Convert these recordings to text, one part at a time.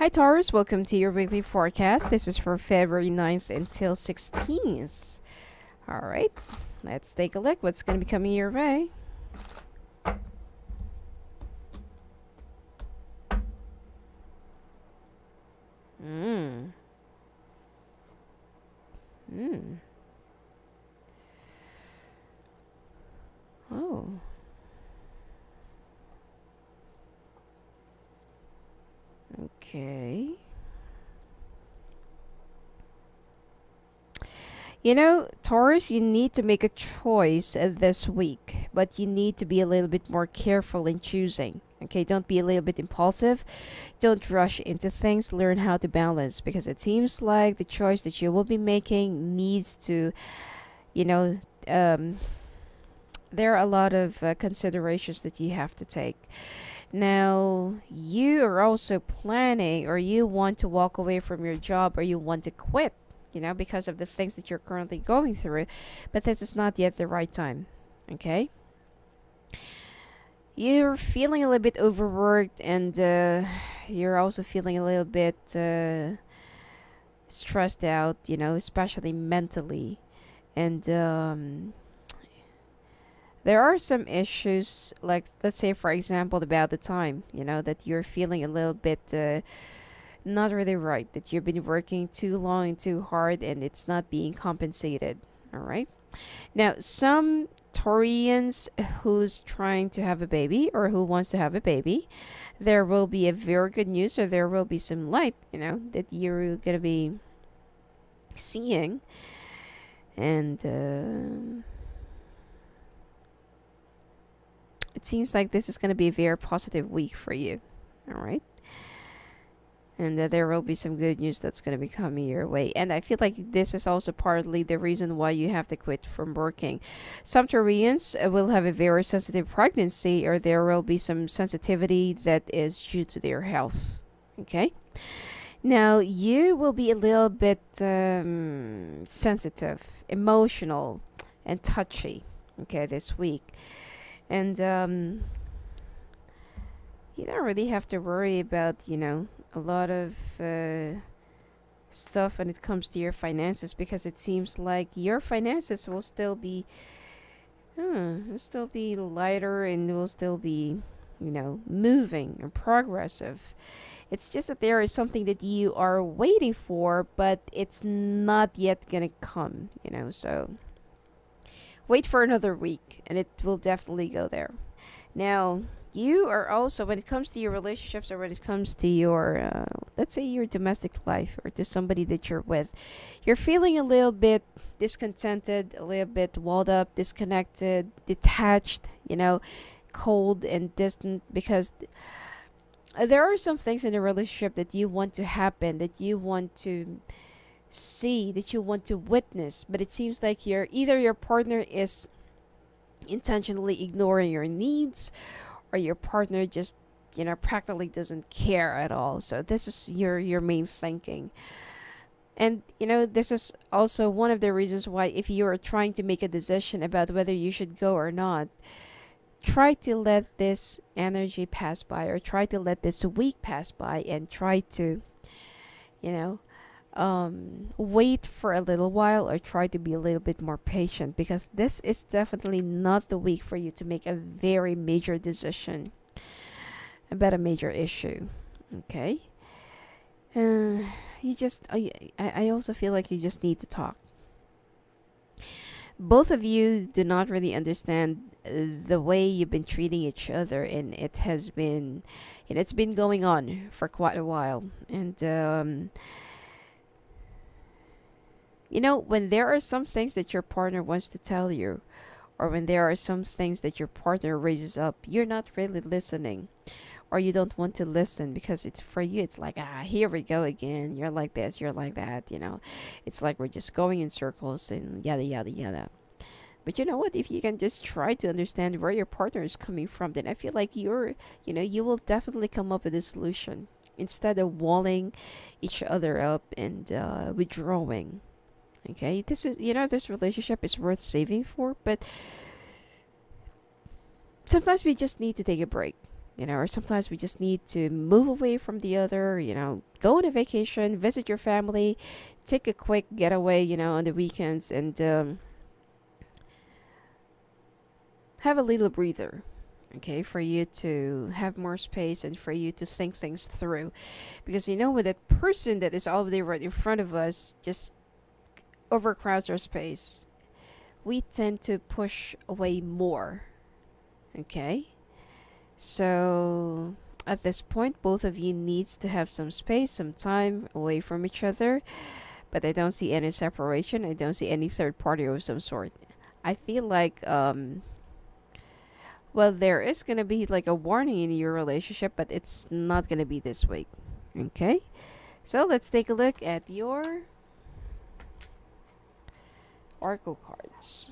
Hi Taurus, welcome to your weekly forecast. This is for February 9th until 16th. All right, let's take a look what's going to be coming your way. Mmm. Mmm. Okay. You know, Taurus, you need to make a choice this week, but you need to be a little bit more careful in choosing. Okay, don't be a little bit impulsive. Don't rush into things. Learn how to balance because it seems like the choice that you will be making needs to, you know, um, there are a lot of uh, considerations that you have to take. Now, you are also planning or you want to walk away from your job or you want to quit, you know, because of the things that you're currently going through, but this is not yet the right time. Okay? You're feeling a little bit overworked and uh, you're also feeling a little bit uh, stressed out, you know, especially mentally. And um, there are some issues like let's say for example about the time you know that you're feeling a little bit uh, not really right that you've been working too long and too hard and it's not being compensated all right? Now some Taurians who's trying to have a baby or who wants to have a baby there will be a very good news or there will be some light you know that you're gonna be seeing and uh, it seems like this is going to be a very positive week for you. All right. And uh, there will be some good news that's going to be coming your way. And I feel like this is also partly the reason why you have to quit from working. Some Taurians uh, will have a very sensitive pregnancy, or there will be some sensitivity that is due to their health. Okay. Now, you will be a little bit um, sensitive, emotional, and touchy, okay, this week and um, you don't really have to worry about you know a lot of uh, stuff when it comes to your finances because it seems like your finances will still be hmm, will still be lighter and will still be you know moving and progressive. It's just that there is something that you are waiting for but it's not yet gonna come you know so wait for another week and it will definitely go there. Now, you are also, when it comes to your relationships or when it comes to your, uh, let's say, your domestic life or to somebody that you're with, you're feeling a little bit discontented, a little bit walled up, disconnected, detached, you know, cold and distant because there are some things in a relationship that you want to happen, that you want to see that you want to witness but it seems like you're either your partner is intentionally ignoring your needs or your partner just you know practically doesn't care at all. So this is your your main thinking. And you know this is also one of the reasons why if you are trying to make a decision about whether you should go or not try to let this energy pass by or try to let this week pass by and try to you know um, wait for a little while or try to be a little bit more patient because this is definitely not the week for you to make a very major decision about a major issue. Okay? Uh, you just, I, I also feel like you just need to talk. Both of you do not really understand uh, the way you've been treating each other, and it has been, and it's been going on for quite a while. And, um, you know, when there are some things that your partner wants to tell you, or when there are some things that your partner raises up, you're not really listening, or you don't want to listen because it's for you, it's like, ah, here we go again. You're like this, you're like that, you know. It's like we're just going in circles and yada, yada, yada. But you know what? If you can just try to understand where your partner is coming from, then I feel like you're, you know, you will definitely come up with a solution instead of walling each other up and uh, withdrawing okay this is you know this relationship is worth saving for but sometimes we just need to take a break you know, or sometimes we just need to move away from the other, you know, go on a vacation, visit your family, take a quick getaway, you know, on the weekends and um, have a little breather, okay, for you to have more space and for you to think things through. Because you know, when that person that is already right in front of us just overcrowds our space, we tend to push away more, okay? So at this point, both of you needs to have some space, some time away from each other. But I don't see any separation. I don't see any third party of some sort. I feel like um well there is gonna be like a warning in your relationship, but it's not gonna be this week. Okay? So let's take a look at your Oracle cards.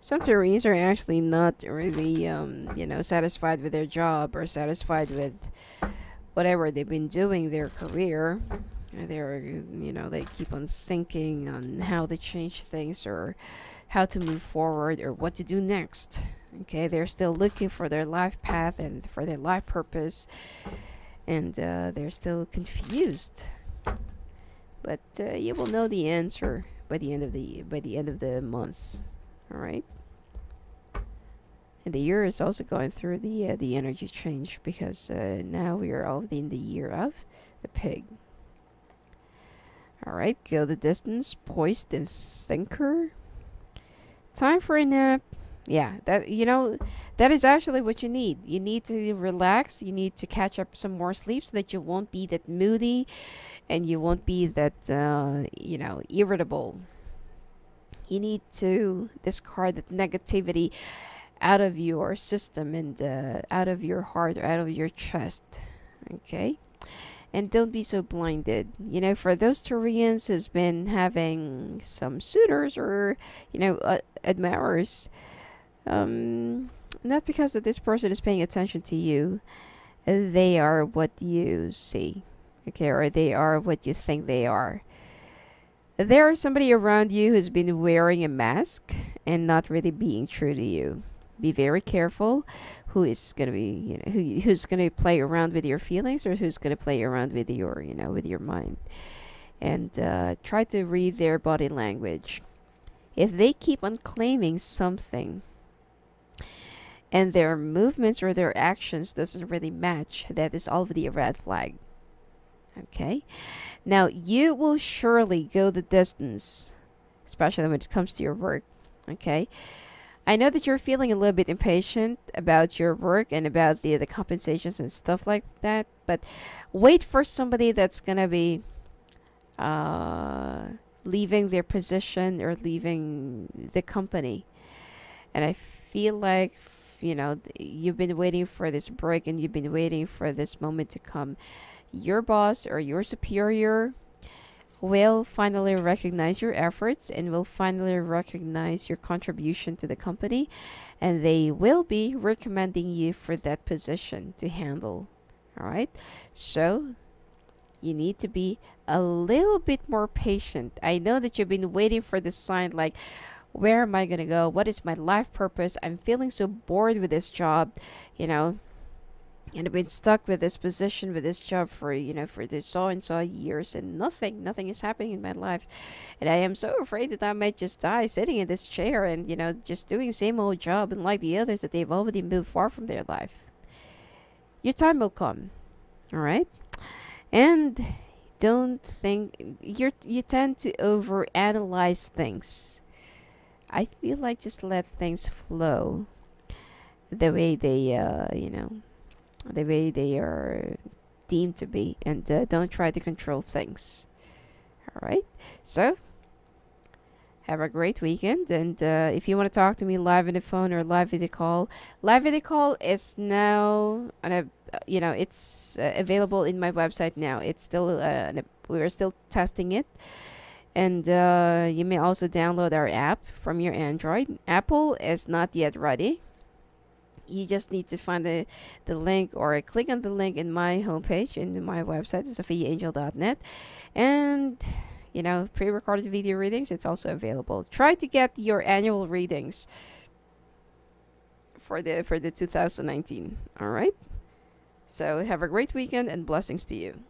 Some Taurians are actually not really, um, you know, satisfied with their job or satisfied with whatever they've been doing their career. They're, you know, they keep on thinking on how to change things or how to move forward or what to do next. Okay, they're still looking for their life path and for their life purpose, and uh, they're still confused. But uh, you will know the answer by the end of the by the end of the month. All right. And the year is also going through the uh, the energy change because uh, now we are already in the year of the pig. All right, go the distance, poised and thinker. Time for a nap. Yeah, that you know, that is actually what you need. You need to relax. You need to catch up some more sleep so that you won't be that moody, and you won't be that uh, you know irritable. You need to discard that negativity out of your system and uh, out of your heart or out of your chest. Okay? And don't be so blinded. You know, for those Taurians who's been having some suitors or, you know, uh, admirers, um, not because that this person is paying attention to you, they are what you see. Okay, or they are what you think they are. There is somebody around you who's been wearing a mask and not really being true to you be very careful who is going to be you know who who's going to play around with your feelings or who's going to play around with your you know with your mind and uh, try to read their body language if they keep on claiming something and their movements or their actions doesn't really match. That is already a red flag. Okay. Now you will surely go the distance especially when it comes to your work. Okay. I know that you're feeling a little bit impatient about your work and about the the compensations and stuff like that, but wait for somebody that's gonna be uh, leaving their position or leaving the company. And I feel like you know you've been waiting for this break and you've been waiting for this moment to come. Your boss or your superior will finally recognize your efforts and will finally recognize your contribution to the company and they will be recommending you for that position to handle all right so you need to be a little bit more patient i know that you've been waiting for the sign like where am i going to go? What is my life purpose? I'm feeling so bored with this job you know and I've been stuck with this position with this job for you know for this so and so years and nothing nothing is happening in my life. And I am so afraid that I might just die sitting in this chair and you know just doing same old job and like the others that they've already moved far from their life. Your time will come all right and don't think you're you tend to over analyze things I feel like just let things flow. The way they uh you know the way they are deemed to be and uh, don't try to control things. All right so have a great weekend and uh, if you want to talk to me live on the phone or live video call live video call is now on a you know it's uh, available in my website now. It's still uh, we're still testing it and uh, you may also download our app from your android apple is not yet ready you just need to find the, the link or click on the link in my homepage in my website, sophiaangel.net. And you know, pre-recorded video readings, it's also available. Try to get your annual readings for the for the 2019. All right. So have a great weekend and blessings to you.